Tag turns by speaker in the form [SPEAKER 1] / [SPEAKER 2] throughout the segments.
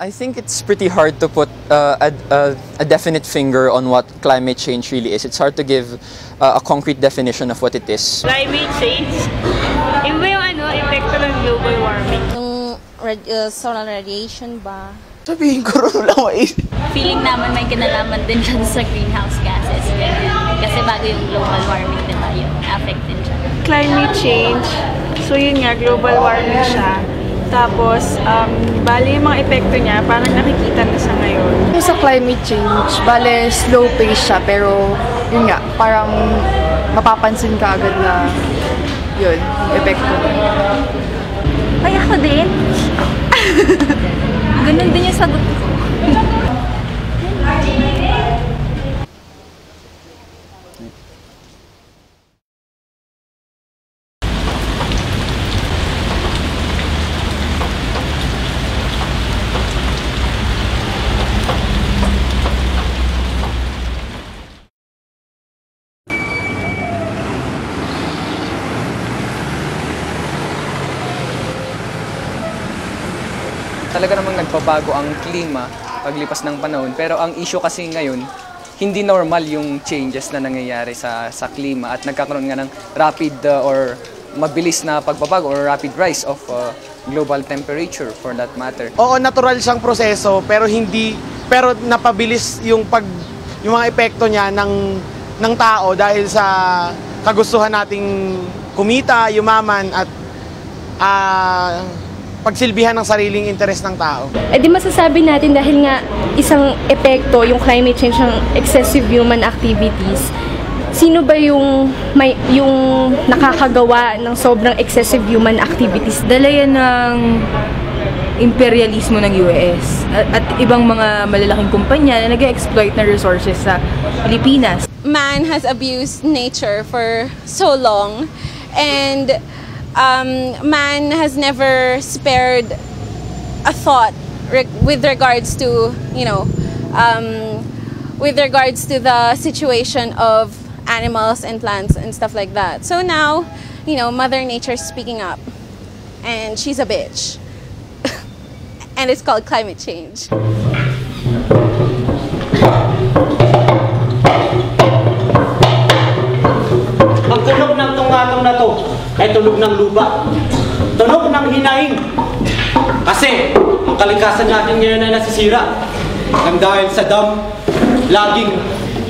[SPEAKER 1] I think it's pretty hard to put uh, a, a, a definite finger on what climate change really is. It's hard to give uh, a concrete definition of what it is.
[SPEAKER 2] Climate change? Iba yung ano, epekto ng global warming.
[SPEAKER 3] Yung rad- uh, solar radiation ba?
[SPEAKER 4] Sabihin ko rin lang maisip.
[SPEAKER 5] feeling naman may kinalaman din dyan sa greenhouse gases. Kasi bago yung global warming, di ba, yung affect din siya.
[SPEAKER 2] Climate change. So yun nga, global warming siya. Tapos, um, bali yung mga epekto niya, parang nakikita na sa ngayon.
[SPEAKER 6] Sa climate change, bale slow pace siya pero yun nga, parang mapapansin ka agad na yun, epekto.
[SPEAKER 5] Ay, ako din. Ganun din yung sagot ko.
[SPEAKER 7] talaga namang nagbabago ang klima paglipas ng panahon. Pero ang issue kasi ngayon, hindi normal yung changes na nangyayari sa sa klima at nagkakaroon nga ng rapid uh, or mabilis na pagbabago or rapid rise of uh, global temperature for that matter.
[SPEAKER 4] Oo, natural siyang proseso pero hindi pero napabilis yung pag yung mga epekto niya ng ng tao dahil sa kagustuhan nating kumita, yumaman at ah, pagsilbihan ng sariling interes ng tao.
[SPEAKER 8] Eh di masasabi natin dahil nga isang epekto yung climate change ng excessive human activities. Sino ba yung may yung nakakagawa ng sobrang excessive human activities?
[SPEAKER 6] Dala yan ng imperialismo ng US at, at ibang mga malalaking kumpanya na nag-exploit ng resources sa Pilipinas.
[SPEAKER 3] Man has abused nature for so long and um, man has never spared a thought re- with regards to, you know, um, with regards to the situation of animals and plants and stuff like that. So now, you know, Mother Nature's speaking up and she's a bitch. and it's called climate change.
[SPEAKER 9] Ang ng tungatong na to ay tunog ng lupa. Tunog ng hinaing. Kasi ang kalikasan natin ngayon ay nasisira. Ang dahil sa dam, laging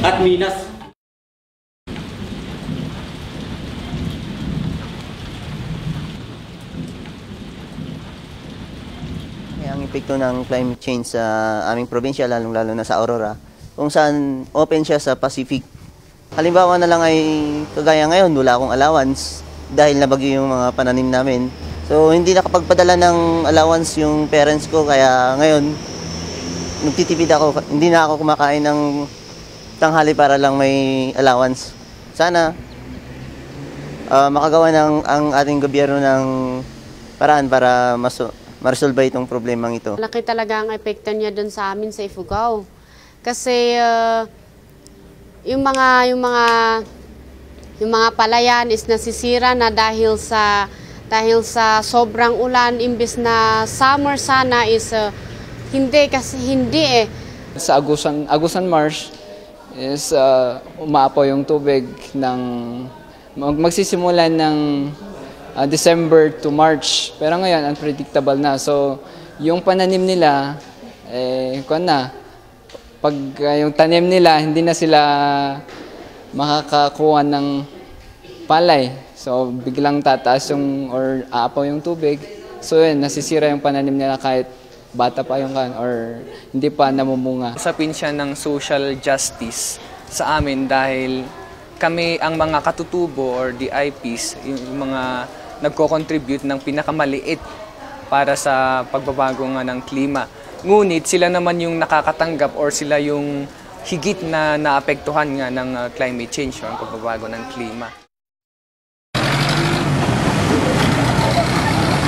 [SPEAKER 9] at minas.
[SPEAKER 10] Ang epekto ng climate change sa aming probinsya, lalong-lalo na sa Aurora, kung saan open siya sa Pacific. Halimbawa na lang ay kagaya ngayon, wala akong allowance dahil nabagyo yung mga pananim namin. So, hindi nakapagpadala ng allowance yung parents ko, kaya ngayon, nagtitipid ako, hindi na ako kumakain ng tanghali para lang may allowance. Sana, ah, makagawa ng ang ating gobyerno ng paraan para maso, ma-resolve itong problemang ito.
[SPEAKER 11] Laki talaga ang epekto niya doon sa amin sa Ifugao. Kasi uh, yung mga yung mga yung mga palayan is nasisira na dahil sa dahil sa sobrang ulan imbes na summer sana is uh, hindi kasi hindi eh.
[SPEAKER 7] Sa Agusan, Agusan Marsh is uh, umaapaw yung tubig ng mag- magsisimula ng uh, December to March. Pero ngayon, unpredictable na. So, yung pananim nila, eh, kuwan na, pag uh, yung tanim nila, hindi na sila makakakuha ng palay. So, biglang tataas yung, or aapaw yung tubig. So, yun, nasisira yung pananim nila kahit bata pa yung kan or hindi pa namumunga. Usapin siya ng social justice sa amin dahil kami ang mga katutubo or DIPs, yung mga nagko-contribute ng pinakamaliit para sa pagbabago nga ng klima. Ngunit sila naman yung nakakatanggap or sila yung higit na naapektuhan nga ng uh, climate change ang pagbabago ng klima.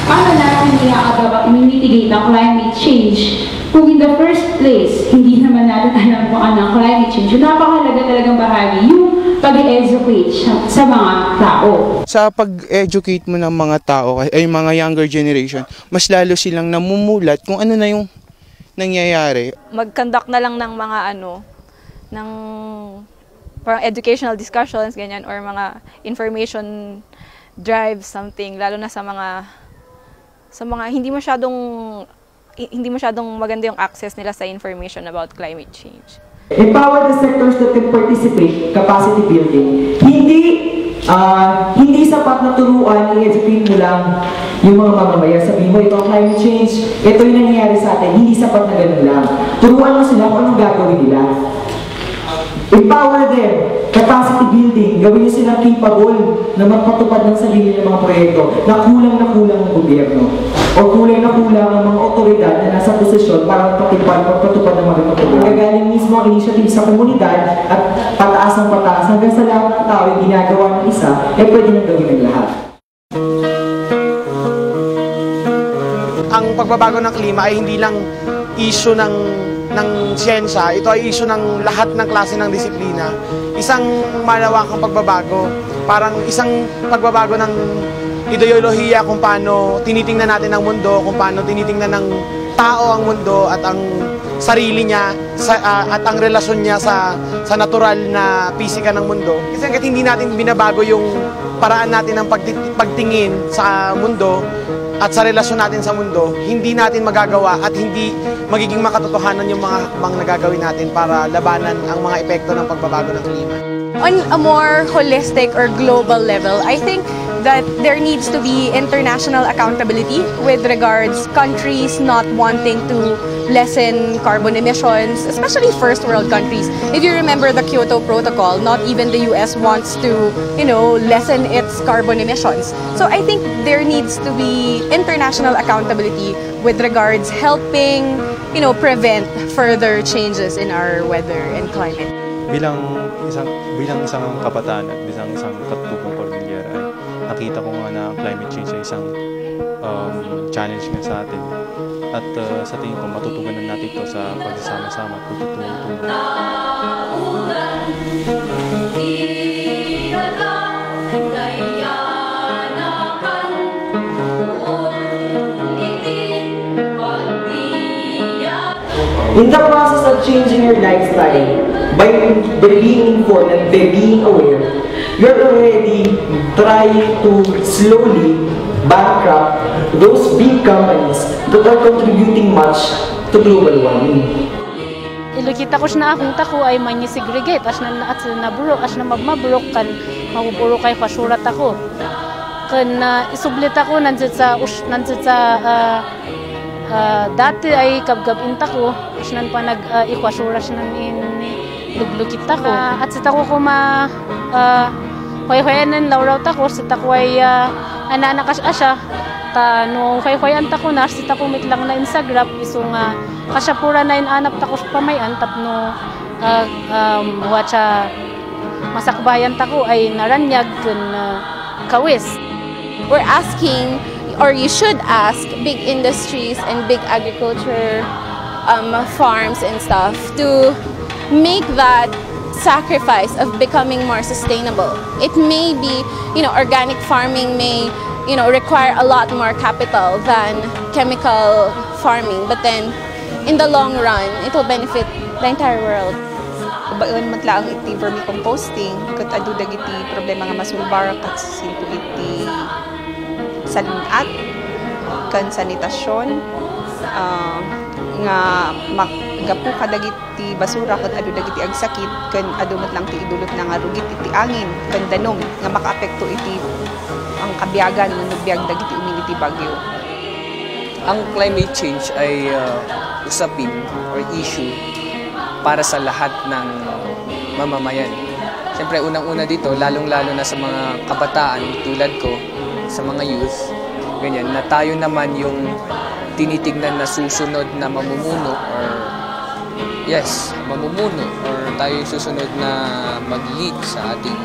[SPEAKER 12] Paano natin i-mitigate mitigate ang climate change kung in the first place, hindi naman natin alam kung ano ang climate change. Yung napakahalaga talagang bahagi, yung pag-educate sa mga tao.
[SPEAKER 13] Sa pag-educate mo ng mga tao, ay mga younger generation, mas lalo silang namumulat kung ano na yung nangyayari.
[SPEAKER 14] mag-conduct na lang ng mga ano, ng parang educational discussions, ganyan, or mga information drives, something, lalo na sa mga, sa mga hindi masyadong, hi- hindi masyadong maganda yung access nila sa information about climate change.
[SPEAKER 15] Empower the sectors that can participate, capacity building. Hindi ah, hindi sapat na turuan, i-educate mo lang yung mga mamamayan. Sabihin mo, ito ang climate change, ito yung nangyayari sa atin. Hindi sapat na ganun lang. Turuan mo sila kung anong gagawin nila. Empower them, capacity building, gawin niyo silang capable na magpatupad ng sarili ng mga proyekto na kulang na kulang ang gobyerno o kulang na kulang ang mga otoridad na nasa posisyon para magpatupad, magpatupad ng mga proyekto. Nagagaling mismo ang initiative sa komunidad at pataas ng pataas hanggang sa lahat ng tao yung ginagawa ng isa, eh pwede nang gawin ng lahat.
[SPEAKER 4] ang pagbabago ng klima ay hindi lang issue ng ng siyensya, ito ay issue ng lahat ng klase ng disiplina. Isang malawakang pagbabago, parang isang pagbabago ng ideolohiya kung paano tinitingnan natin ang mundo, kung paano tinitingnan ng tao ang mundo at ang sarili niya sa, ah, at ang relasyon niya sa sa natural na pisika ng mundo. Kasi hangga't hindi natin binabago yung paraan natin ng pagti- pagtingin sa mundo, at sa relasyon natin sa mundo, hindi natin magagawa at hindi magiging makatotohanan yung mga mga nagagawin natin para labanan ang mga epekto ng pagbabago ng klima.
[SPEAKER 16] on a more holistic or global level, I think that there needs to be international accountability with regards countries not wanting to lessen carbon emissions, especially first world countries. If you remember the Kyoto Protocol, not even the US wants to, you know, lessen its carbon emissions. So I think there needs to be international accountability with regards helping, you know, prevent further changes in our weather and climate.
[SPEAKER 17] bilang isang bilang isang kabataan at bilang isang nakita ko nga na climate change ay isang um, challenge nga sa atin at uh, sa tingin ko matutugan na natin ito sa pagsasama-sama at pagtutulong-tulong.
[SPEAKER 15] In the process of changing your lifestyle, by, being informed and being aware, you're already trying to slowly bankrupt those big companies that are contributing much to global warming.
[SPEAKER 18] Ilukita ko na akong tako ay mani-segregate as na at na buro as na magmabrok kan mabuburo kay pasurat ako. Kan na isublit ako nandiyan sa nandiyan sa ah, ah, dati ay kabgabin tako as nan pa nag uh, ikwasuras nan in luglukit tako. at sa tako ko ma uh, hoy-hoyanan lawraw tako sa tako ay uh, ananakas asya ta no hoy-hoyan tako na sa tako mitlang na Instagram iso nga kasya pura na inanap tako sa pamayan tapno uh, um, watcha masakbayan tako ay naranyag kun uh, kawis.
[SPEAKER 3] We're asking, or you should ask, big industries and big agriculture um, farms and stuff to make that sacrifice of becoming more sustainable. It may be, you know, organic farming may, you know, require a lot more capital than chemical farming, but then in the long run, it will benefit the entire world.
[SPEAKER 19] Baon man lang iti vermicomposting kat adu dagiti problema nga masulbar kat sinto iti salinat kan sanitasyon ah, nga magapu ka dagiti basura kat adu dagiti agsakit kan adu met lang ti idulot na nga rugit iti angin kan danom nga makaapekto iti ang kabiyagan no nagbiag dagiti umili ti bagyo
[SPEAKER 20] ang climate change ay uh, usapin or issue para sa lahat ng mamamayan. Siyempre, unang-una dito, lalong-lalo na sa mga kabataan tulad ko, sa mga youth, ganyan, na tayo naman yung tinitignan na susunod na mamumuno or yes, mamumuno or tayo yung susunod na mag-lead sa ating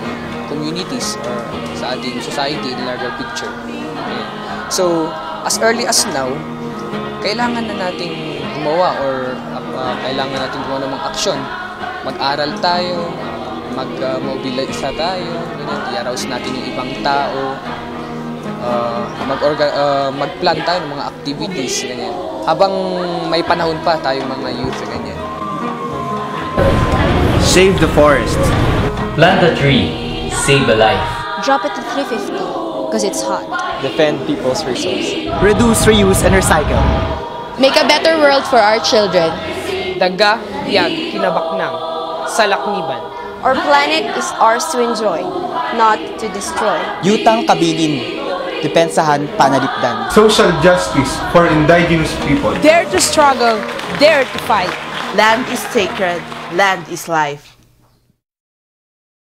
[SPEAKER 20] communities or sa ating society in larger picture. Ayan. So, as early as now, kailangan na nating gumawa or uh, kailangan natin gumawa ng mga aksyon. Mag-aral tayo, mag-mobilize tayo, ganyan, i-arouse natin yung ibang tao, mag uh, mag-plan tayo ng mga activities, ganyan. Habang may panahon pa tayong mga youth, ganyan.
[SPEAKER 15] Save the forest.
[SPEAKER 1] Plant a tree. Save a life.
[SPEAKER 6] Drop it to 350 because it's hot.
[SPEAKER 21] Defend people's resources.
[SPEAKER 15] Reduce, reuse, and recycle.
[SPEAKER 6] Make a better world for our children.
[SPEAKER 16] Daga, biyag, kinabaknang, salakniban.
[SPEAKER 6] Our planet is ours to enjoy, not to destroy.
[SPEAKER 15] Yutang kabilin. Depensahan panalipdan.
[SPEAKER 22] Social justice for indigenous people.
[SPEAKER 23] Dare to struggle, dare to fight.
[SPEAKER 24] Land is sacred, land is life.